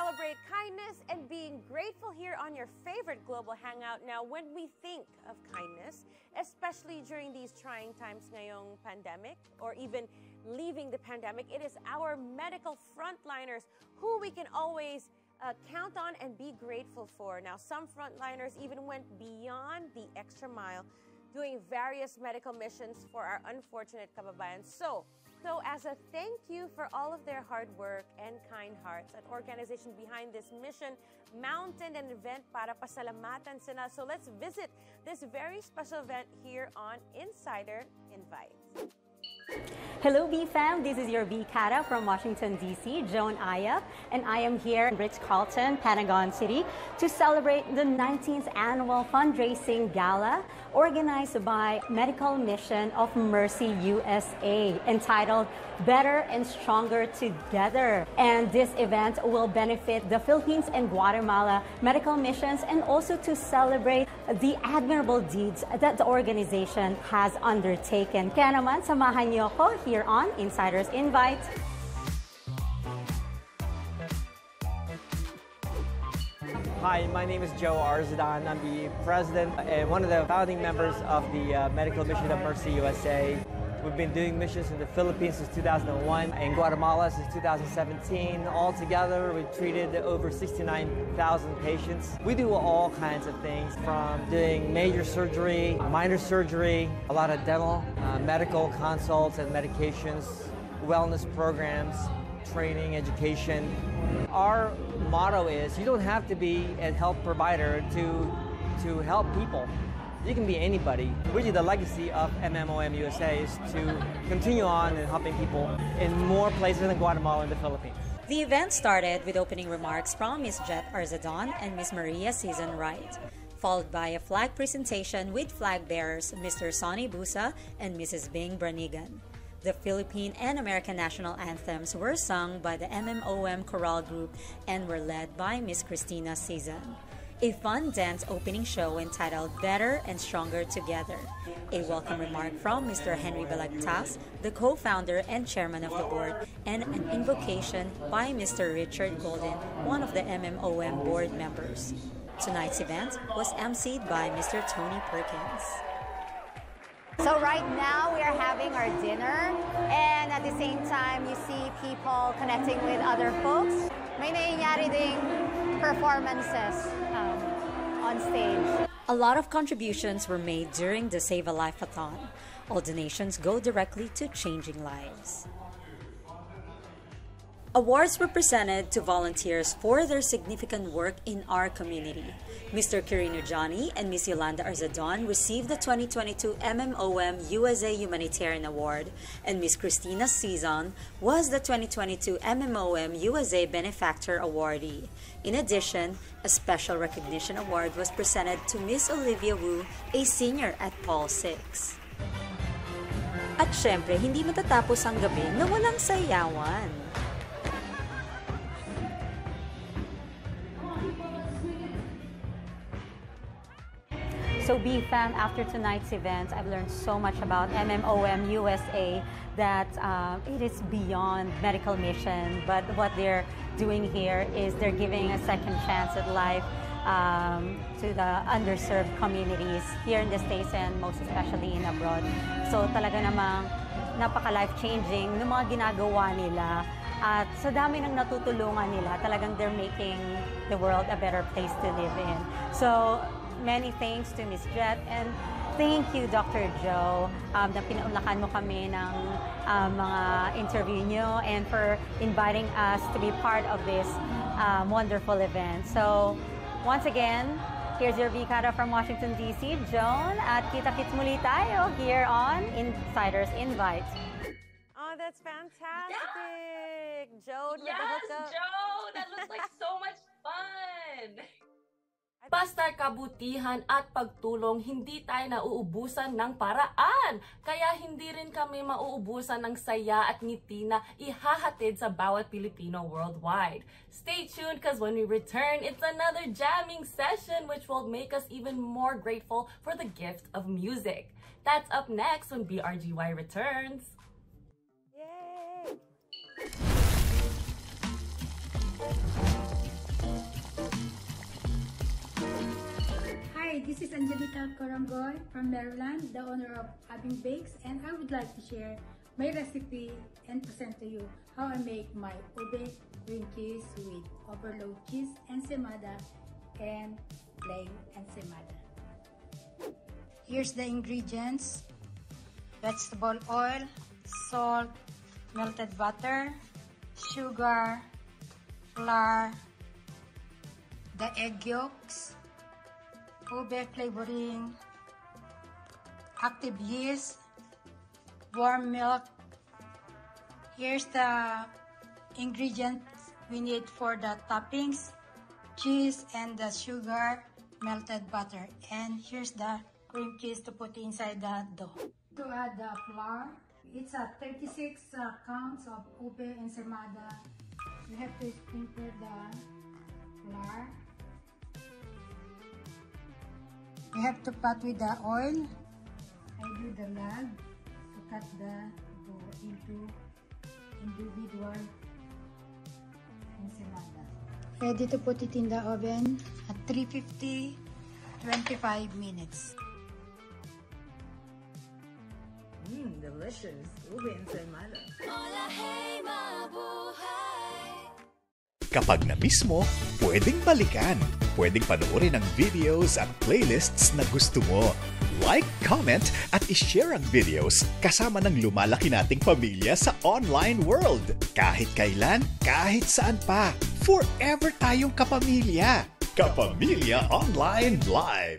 celebrate kindness and being grateful here on your favorite global hangout. Now, when we think of kindness, especially during these trying times ngayong pandemic or even leaving the pandemic, it is our medical frontliners who we can always uh, count on and be grateful for. Now, some frontliners even went beyond the extra mile doing various medical missions for our unfortunate kababayan. So, so as a thank you for all of their hard work and kind hearts, an organization behind this mission mounted an event para pasalamatan sila. So let's visit this very special event here on Insider Invites. Hello, B-Fam. This is your B-Kata from Washington, D.C., Joan Aya, and I am here in Ritz-Carlton, Pentagon City, to celebrate the 19th annual fundraising gala organized by Medical Mission of Mercy USA, entitled Better and Stronger Together. And this event will benefit the Philippines and Guatemala medical missions and also to celebrate the admirable deeds that the organization has undertaken. Kaya naman, samahan niyo ako here on Insider's Invite. Hi, my name is Joe Arzadon. I'm the president and one of the founding members of the uh, Medical Mission of Mercy USA. We've been doing missions in the Philippines since 2001, in Guatemala since 2017. Altogether, we've treated over 69,000 patients. We do all kinds of things from doing major surgery, minor surgery, a lot of dental, uh, medical consults and medications, wellness programs, training, education. Our motto is you don't have to be a health provider to, to help people. You can be anybody. Really, the legacy of MMOM USA is to continue on and helping people in more places than Guatemala and the Philippines. The event started with opening remarks from Ms. Jet Arzadon and Ms. Maria Season Wright, followed by a flag presentation with flag bearers Mr. Sonny Busa and Mrs. Bing Branigan. The Philippine and American national anthems were sung by the MMOM Choral Group and were led by Ms. Christina Season a fun dance opening show entitled Better and Stronger Together. A welcome remark from Mr. Henry Balagtas, the co-founder and chairman of the board, and an invocation by Mr. Richard Golden, one of the MMOM board members. Tonight's event was emceed by Mr. Tony Perkins. So right now we are having our dinner and at the same time you see people connecting with other folks. May ding performances um, on stage. A lot of contributions were made during the Save a Life-a-thon. All donations go directly to changing lives. Awards were presented to volunteers for their significant work in our community. Mr. Quirino Johnny and Ms. Yolanda Arzadon received the 2022 MMOM USA Humanitarian Award, and Ms. Christina Season was the 2022 MMOM USA Benefactor Awardee. In addition, a special recognition award was presented to Ms. Olivia Wu, a senior at Paul VI. At syempre, hindi matatapos ang gabi na walang sayawan. So BFAM, after tonight's event, I've learned so much about MMOM USA that uh, it is beyond medical mission, but what they're doing here is they're giving a second chance at life um, to the underserved communities here in the States and most especially in abroad. So talaga namang napaka-life-changing ng mga ginagawa nila at sa dami ng natutulungan nila, talagang they're making the world a better place to live in. So many thanks to Ms. Jet and thank you, Dr. Joe, um, na pinaunlakan mo kami ng um, mga interview nyo and for inviting us to be part of this um, wonderful event. So, once again, here's your Vikara from Washington, D.C., Joan, at kita-kits muli tayo here on Insider's Invite. Oh, that's fantastic. Joe with the Yes, hookup. Joe! That looks like so much fun! Basta kabutihan at pagtulong, hindi tayo nauubusan ng paraan. Kaya hindi rin kami mauubusan ng saya at ngiti na ihahatid sa bawat Pilipino worldwide. Stay tuned because when we return, it's another jamming session which will make us even more grateful for the gift of music. That's up next when BRGY returns. Yay! This is Angelita Corangoy from Maryland, the owner of Abing Bakes, and I would like to share my recipe and present to you how I make my ube cream cheese with overload cheese ensaymada and plain ensaymada. Here's the ingredients. Vegetable oil, salt, melted butter, sugar, flour, the egg yolks, ube flavoring, active yeast, warm milk. Here's the ingredients we need for the toppings, cheese and the sugar, melted butter. And here's the cream cheese to put inside the dough. To add the flour, it's a 36 uh, counts of ube ensaymada. You have to sprinkle the flour. You have to pat with the oil. I do the lag to cut the dough into individual ensaymada. Ready to put it in the oven at 350, 25 minutes. Mmm, delicious. Ube ensaymada. Kapag na-miss mo, pwedeng balikan. Pwedeng panoorin ang videos at playlists na gusto mo. Like, comment, at ishare ang videos kasama ng lumalaki nating pamilya sa online world. Kahit kailan, kahit saan pa. Forever tayong kapamilya. Kapamilya Online Live.